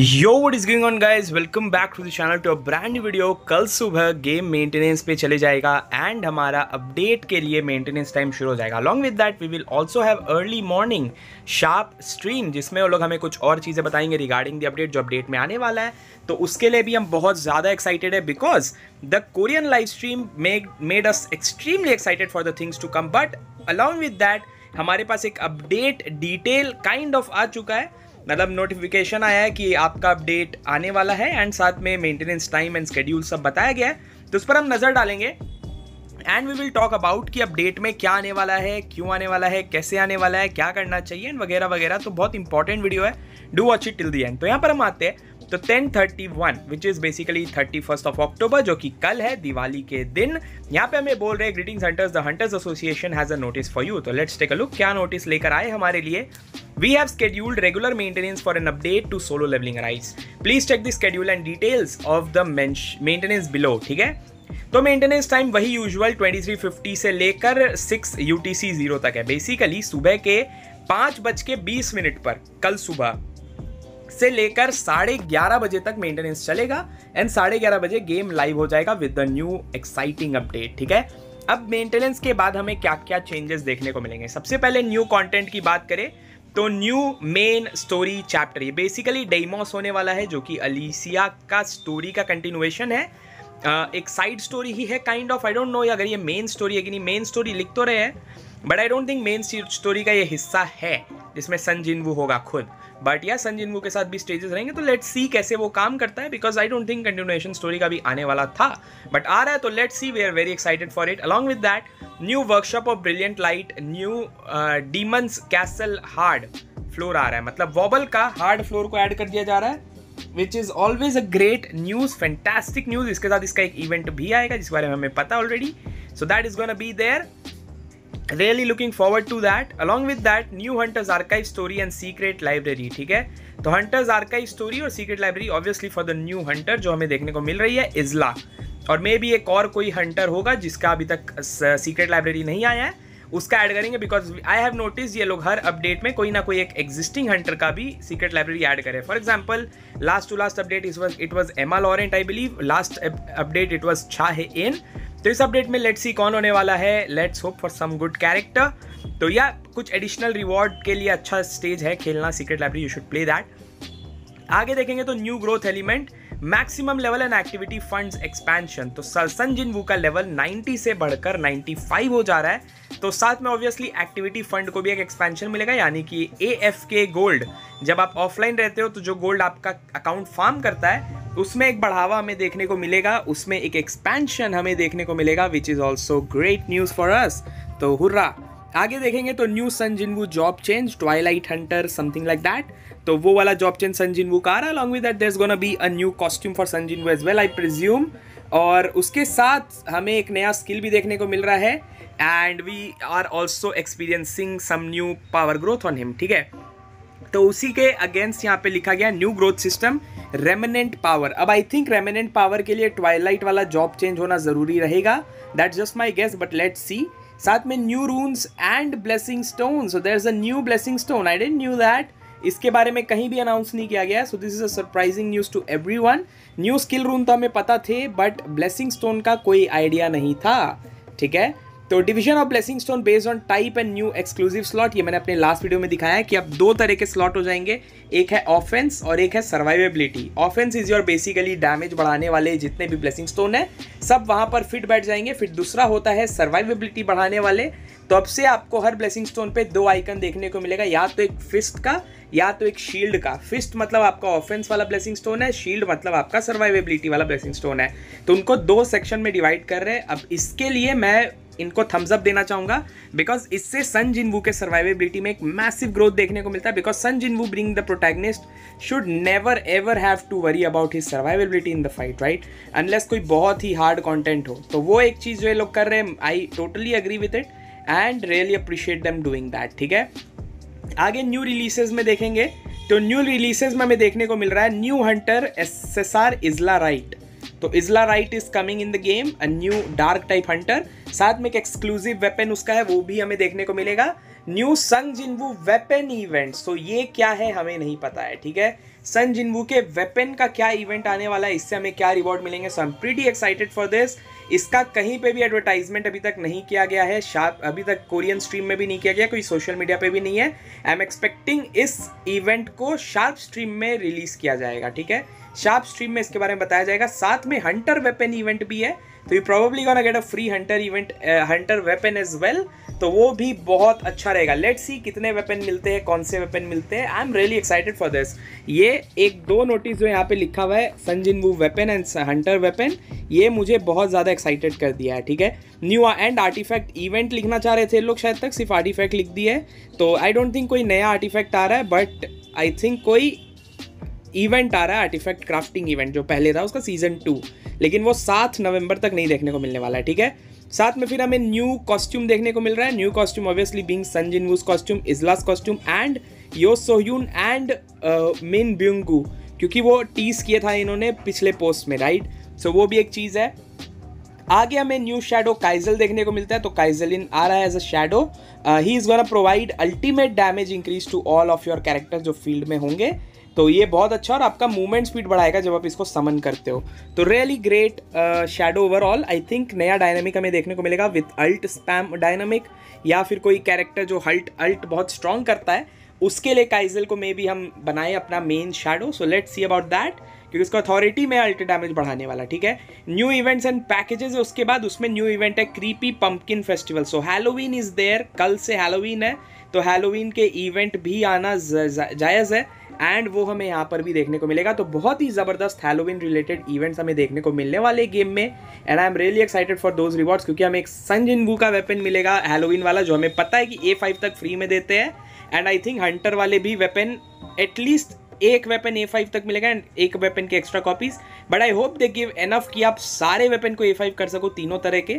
Yo what is going on guys welcome back to the channel to a brand video कल सुबह game maintenance पे चले जाएगा and हमारा अपडेट के लिए मेंटेनेंस टाइम शुरू हो जाएगा. Along with that we will also have early morning sharp stream जिसमें वो लोग हमें कुछ और चीज़ें बताएँगे रिगार्डिंग द अपडेट जो अपडेट में आने वाला है. तो उसके लिए भी हम बहुत ज़्यादा एक्साइटेड है because the Korean live stream made us extremely excited for the things to come but along with that हमारे पास एक अपडेट डिटेल काइंड ऑफ़ आ चुका है. मतलब नोटिफिकेशन आया है कि आपका अपडेट आने वाला है एंड साथ में मेंटेनेंस टाइम एंड स्केड्यूल सब बताया गया है तो उस पर हम नज़र डालेंगे। And we will talk about कि अपडेट में क्या आने वाला है, क्यों आने वाला है, कैसे आने वाला है, क्या करना चाहिए एंड वगैरह वगैरह तो बहुत इंपॉर्टेंट वीडियो है। Do watch it till the end तो यहाँ पर हम आते हैं। तो ten thirty one which is basically thirty first of October जो कि कल है, दिवाली के दिन, यहाँ पे हमें बोल रहे हैं greetings hunters the hunters association has a notice for you तो लेट्स टेक अ लुक क्या नोटिस लेकर आए हमारे लिए। We have scheduled regular maintenance for an update to solo leveling rise. Please check the schedule and details of the maintenance below. ठीक है तो maintenance time वही यूजुअल 2350 से लेकर 6 UTC ज़ीरो तक है बेसिकली सुबह के पाँच बज के बीस मिनट पर, कल सुबह से लेकर साढ़े ग्यारह बजे तक मेंटेनेंस चलेगा एंड साढ़े ग्यारह बजे गेम लाइव हो जाएगा with the new exciting update ठीक है अब मेंटेनेंस के बाद हमें क्या क्या चेंजेस देखने को मिलेंगे सबसे पहले न्यू कंटेंट की बात करें तो न्यू मेन स्टोरी चैप्टर ये बेसिकली डेमोस होने वाला है जो कि अलीसिया का स्टोरी का कंटिन्यूएशन है। uh, एक साइड स्टोरी ही है kind of I don't know अगर ये मेन स्टोरी है कि नहीं मेन स्टोरी लिख तो रहे हैं but I don't think main story का ये हिस्सा है जिसमें सन जिनवू होगा खुद। बट या सन जिनवू के साथ भी स्टेजेस रहेंगे तो लेट्स सी कैसे वो काम करता है because I don't think continuation story का भी आने वाला था। बट आ रहा है तो let's see we are very excited for it along with that new workshop of brilliant light new demons castle hard floor आ रहा है। मतलब वॉबल का हार्ड फ्लोर को ऐड कर दिया जा रहा है which is always a great news fantastic news इसके साथ इसका एक इवेंट भी आएगा जिस बारे में हमें पता already so that is gonna be there really looking forward to that along with that new hunters archive story and secret library ठीक है? तो हंटर्स आर्काइव स्टोरी और secret library obviously for the new hunter जो हमें देखने को मिल रही है इजला और मे भी एक और कोई हंटर होगा जिसका अभी तक सीक्रेट लाइब्रेरी नहीं आया है। उसका ऐड करेंगे बिकॉज़ आई हैव नोटिस ये लोग हर अपडेट में कोई ना कोई एक एग्जिस्टिंग हंटर का भी सीक्रेट लाइब्रेरी ऐड करे। For example last to last update it was it was Emma Laurent I believe last update it was छा है एन तो इस अपडेट में लेट्स सी कौन होने वाला है। Let's hope for some good character तो या कुछ एडिशनल रिवॉर्ड के लिए अच्छा स्टेज है खेलना। Secret library you should play that आगे देखेंगे तो new growth element maximum level and activity funds expansion तो सरसन जिन वू का लेवल 90 से बढ़कर 95 हो जा रहा है। तो साथ में ऑब्वियसली एक्टिविटी फंड को भी एक एक्सपेंशन मिलेगा, यानी कि ए एफ़ के गोल्ड जब आप ऑफलाइन रहते हो तो जो गोल्ड आपका अकाउंट फार्म करता है, उसमें एक बढ़ावा हमें देखने को मिलेगा, उसमें एक एक्सपेंशन हमें देखने को मिलेगा which is also great news for us तो हुर्रा आगे देखेंगे तो new Sung Jinwoo job change twilight hunter something like that तो वो वाला जॉब चेंज सन का आ रहा along with that is gonna be a new costume for Sung as well I presume और उसके साथ हमें एक नया स्किल भी देखने को मिल रहा है and we are also experiencing some new power growth on him ठीक है? तो उसी के अगेंस्ट यहाँ पे लिखा गया new growth system remnant power अब आई थिंक रेमिनेंट पावर के लिए ट्वाइलाइट वाला जॉब चेंज होना ज़रूरी रहेगा. That just my guess but let see साथ में new runes and blessing stone so there is a new blessing stone I didn't knew that इसके बारे में कहीं भी अनाउंस नहीं किया गया. So this is a surprising news to everyone new skill room तो हमें पता थे बट ब्लेसिंग स्टोन का कोई आइडिया नहीं था. ठीक है? तो division of blessing stone based on type and new exclusive slot ये मैंने अपने लास्ट वीडियो में दिखाया है कि अब दो तरह के स्लॉट हो जाएँगे। एक है ऑफेंस और एक है survivability offense is your basically damage बढ़ाने वाले जितने भी ब्लेसिंग स्टोन है, सब वहाँ पर फिट बैठ जाएँगे। फिर दूसरा होता है सर्वाइवेबिलिटी बढ़ाने वाले। तो अब से आपको हर ब्लेसिंग स्टोन पे दो आइकन देखने को मिलेगा, या तो एक फिस्ट का, या तो एक शील्ड का। फिस्ट मतलब आपका ऑफेंस वाला ब्लेसिंग स्टोन है शील्ड मतलब आपका सर्वाइवेबिलिटी वाला ब्लेसिंग स्टोन है। तो उनको दो सेक्शन में डिवाइड कर रहे हैं। अब इसके लिए मैं इनको थम्स अप देना चाहूँगा बिकॉज़ इससे सन जिनवू के सर्वाइवेबिलिटी में एक मैसिव ग्रोथ देखने को मिलता है because Sung Jinwoo bring the protagonist should never ever have to worry about his survivability in the fight right unless कोई बहुत ही हार्ड कॉन्टेंट हो। तो वो एक चीज़ जो ये लोग कर रहे हैं I totally agree with it and really appreciate them doing that ठीक है? आगे न्यू रिलीजेज में देखेंगे। तो न्यू रिलीजेज में हमें देखने को मिल रहा है new hunter S S R Isla Wright तो Isla Wright is coming in the game a new dark type hunter साथ में एक एक्सक्लूसिव वेपन उसका है, वो भी हमें देखने को मिलेगा। न्यू संग जिनवू वेपन इवेंट तो ये क्या है, हमें नहीं पता है, ठीक है? सन जिनवू के वेपन का क्या इवेंट आने वाला है, इससे हमें क्या रिवॉर्ड मिलेंगे? So am pretty excited for this इसका कहीं पे भी एडवर्टाइजमेंट अभी तक नहीं किया गया है, शार्प अभी तक कोरियन स्ट्रीम में भी नहीं किया गया, कोई सोशल मीडिया पे भी नहीं है। आई एम एक्सपेक्टिंग इस इवेंट को शार्प स्ट्रीम में रिलीज़ किया जाएगा, ठीक है? शार्प स्ट्रीम में इसके बारे में बताया जाएगा। साथ में हंटर वेपन इवेंट भी है तो you probably gonna get a free hunter event hunter weapon as well तो वो भी बहुत अच्छा रहेगा। लेट्स सी कितने वेपन मिलते हैं, कौन से वेपन मिलते हैं। I am really excited for this ये एक दो नोटिस जो यहाँ पे लिखा हुआ है Sung Jinwoo weapon and hunter weapon ये मुझे बहुत ज़्यादा एक्साइटेड कर दिया है, ठीक है? न्यू एंड आर्टिफैक्ट इवेंट लिखना चाह रहे थे लोग शायद तक, सिर्फ़ आर्टिफैक्ट लिख दिए तो आई डोंट थिंक कोई नया आर्टिफैक्ट आ रहा है बट आई थिंक कोई इवेंट आ रहा है आर्टिफैक्ट क्राफ्टिंग इवेंट जो पहले था उसका सीज़न टू लेकिन वो सात नवंबर तक नहीं देखने को मिलने वाला है ठीक है? साथ में फिर हमें न्यू कॉस्ट्यूम देखने को मिल रहा है। New costume obviously being Sung Jin costume Isla's costume and Yoo Soohyun and Min Byunggu क्योंकि वो टीज किया था इन्होंने पिछले पोस्ट में राइट सो so, वो भी एक चीज़ है। आगे हमें न्यू शेडो काइजल देखने को मिलता है तो काइजल इन आ रहा है as a shadow he is gonna provide ultimate damage increase to all of your character जो फ़ील्ड में होंगे। तो ये बहुत अच्छा और आपका मूवमेंट स्पीड बढ़ाएगा जब आप इसको समन करते हो। तो really great shadow overall I think नया डायनामिक हमें देखने को मिलेगा विथ अल्ट स्पैम डायनामिक या फिर कोई कैरेक्टर जो हल्ट अल्ट बहुत स्ट्रांग करता है, उसके लिए काइजल को मे भी हम बनाए अपना main shadow so let's see about that क्योंकि उसका अथॉरिटी में अल्ट डैमेज बढ़ाने वाला, ठीक है? न्यू इवेंट्स एंड पैकेजेस उसके बाद उसमें न्यू इवेंट है creepy pumpkin festival so Halloween is there कल से हैलोवीन है तो हैलोवीन के इवेंट भी आना जायज़ है। एंड वो हमें यहाँ पर भी देखने को मिलेगा। तो बहुत ही ज़बरदस्त हैलोविन रिलेटेड इवेंट्स हमें देखने को मिलने वाले गेम में। And I am really excited for those rewards क्योंकि हमें एक संजिन वू का वेपन मिलेगा हैलोविन वाला, जो हमें पता है कि ए फाइव तक फ्री में देते हैं। एंड आई थिंक हंटर वाले भी वेपन एटलीस्ट एक वेपन ए फाइव तक मिलेगा एंड एक वेपन के extra copies but I hope they give enough कि आप सारे वेपन को ए फाइव कर सको तीनों तरह के.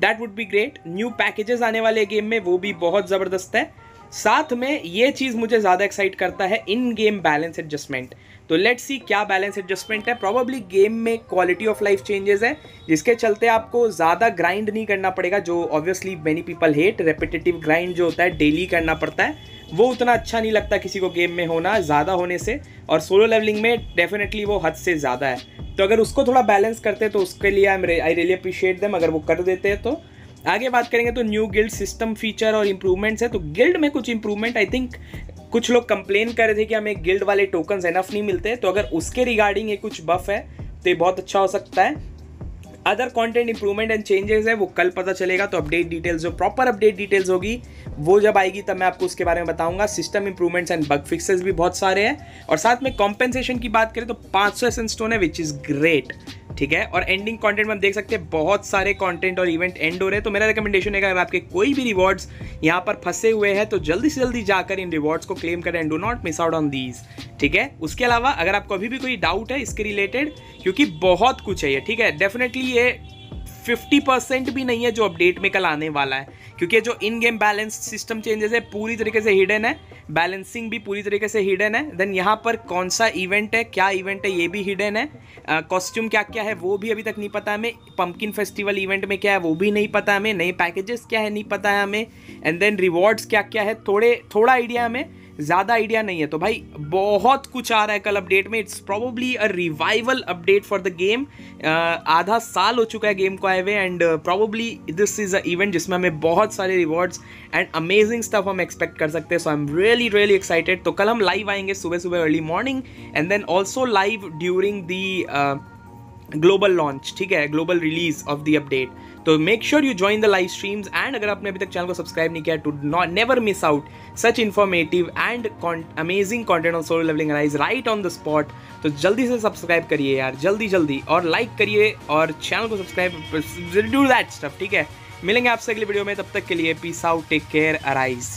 That would be great new packages आने वाले गेम में वो भी बहुत ज़बरदस्त है. साथ में ये चीज़ मुझे ज़्यादा एक्साइट करता है in game balance adjustment so let's see क्या बैलेंस एडजस्टमेंट है. प्रॉब्ली गेम में क्वालिटी ऑफ़ लाइफ चेंजेस है, जिसके चलते आपको ज़्यादा ग्राइंड नहीं करना पड़ेगा, जो obviously many people hate repetitive grind जो होता है डेली करना पड़ता है. वो उतना अच्छा नहीं लगता किसी को गेम में होना, ज़्यादा होने से। और सोलो लेवलिंग में डेफिनेटली वो हद से ज़्यादा है। तो अगर उसको थोड़ा बैलेंस करते तो उसके लिए I I really appreciate them अगर वो कर देते हैं तो। आगे बात करेंगे तो न्यू गिल्ड सिस्टम फीचर और इम्प्रूवमेंट्स है। तो गिल्ड में कुछ इंप्रूवमेंट आई थिंक कुछ लोग कंप्लेन कर रहे थे कि हमें गिल्ड वाले टोकन्स एनफ नहीं मिलते। तो अगर उसके रिगार्डिंग ये कुछ बफ है तो ये बहुत अच्छा हो सकता है। Other content improvement and changes है, वो कल पता चलेगा तो अपडेट डिटेल्स जो प्रॉपर अपडेट डिटेल्स होगी, वो जब आएगी तब मैं आपको उसके बारे में बताऊँगा। System improvements and bug fixes भी बहुत सारे हैं। और साथ में कॉम्पेंसेशन की बात करें तो पाँच सौ एसेंस स्टोन है विच इज़ ग्रेट ठीक है? और एंडिंग कंटेंट में हम देख सकते हैं बहुत सारे कंटेंट और इवेंट एंड हो रहे हैं। तो मेरा रिकमेंडेशन है अगर आपके कोई भी रिवॉर्ड्स यहाँ पर फंसे हुए हैं तो जल्दी से जल्दी जाकर इन रिवॉर्ड्स को क्लेम करें and do not miss out on these ठीक है? उसके अलावा अगर आपको अभी भी कोई डाउट है, इसके रिलेटेड क्योंकि बहुत कुछ है ये, ठीक है? डेफिनेटली ये फिफ्टी परसेंट भी नहीं है जो अपडेट में कल आने वाला है। क्योंकि जो in game balance system changes है, पूरी तरीके से हिडन है बैलेंसिंग भी पूरी तरीके से हिडन है। देन यहाँ पर कौन सा इवेंट है, क्या इवेंट है, ये भी हिडन है। कॉस्ट्यूम क्या क्या है, वो भी अभी तक नहीं पता हमें। पंपकिन फेस्टिवल इवेंट में क्या है, वो भी नहीं पता हमें। नए पैकेजेस क्या है, नहीं पता है हमें। एंड देन रिवॉर्ड्स क्या क्या है, थोड़े, थोड़ा आइडिया हमें। ज़्यादा आइडिया नहीं है। तो भाई, बहुत कुछ आ रहा है कल अपडेट में। It's probably a revival update for the game आधा साल हो चुका है गेम को आए हुए and probably this is a event जिसमें हमें बहुत सारे रिवॉर्ड्स एंड अमेजिंग स्टफ़ हम एक्सपेक्ट कर सकते हैं। So I am really really excited तो कल हम लाइव आएँगे सुबह सुबह early morning and then also live during the global launch ठीक है global release of the update तो make sure you join the live streams and अगर आपने अभी तक चैनल को सब्सक्राइब नहीं किया to not never miss out such informative and amazing content on solo leveling arise right on the spot तो जल्दी से सब्सक्राइब करिए यार, जल्दी जल्दी और लाइक करिए और चैनल को सब्सक्राइब डू दैट स्टफ़ ठीक है। मिलेंगे आपसे अगली वीडियो में, तब तक के लिए peace out take care arise